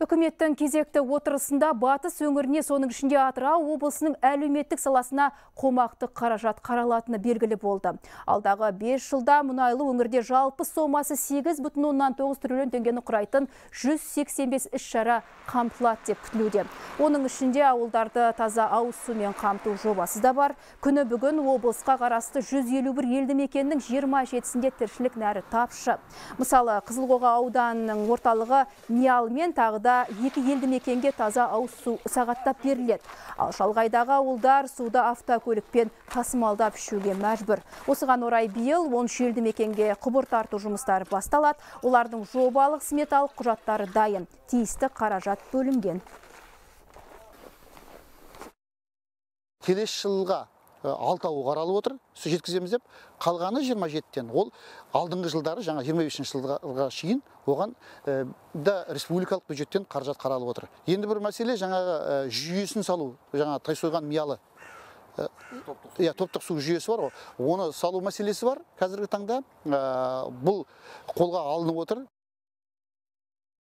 Үкіметтің кезекті отырысында Батыс өңіріне соның ішінде Атырау облысының әлеуметтік саласына қомақты қаражат қаралатыны белгілі болды. Алдағы 5 жылда мұнайлы өңірде жалпы сомасы 8,9 триллион теңгені құрайтын 185 іс-шара қамтылады деп күтілуде. Оның ішінде ауылдарды таза ауыз сумен қамту жобасы да бар. Күні бүгін облысқа қарасты 151 елді мекеннің 27-сінде тіршілік нәрі тапшы. Мысалы, Қызылқоға ауданының орталығы Ниал мен тағы да екі елді мекенге таза ауыз су сағаттап беріледі. Ал шалғайдағы ауылдар суды автокөлікпен тасымалдап ішуге мәжбүр. Осыған орай биыл 13 елді мекенге құбыр тарту жұмыстары басталады. Олардың жобалық сметалық құжаттары дайын. Тиісті қаражат бөлінген. келесі жылға алтауы қаралып отыр. Су жеткіземіз деп. Қалғаны 27-тен ол алдыңғы жылдары жаңа 25 жылға шейін оған да республикалық бюджеттен қаражат қаралып отыр. Енді бір мәселе жаңағы жүйесін салу жаңа тайсойған миялы иә топтық су жүйесі бар. Ғой оны салу мәселесі бар қазіргі таңда. Бұл қолға алынып отыр.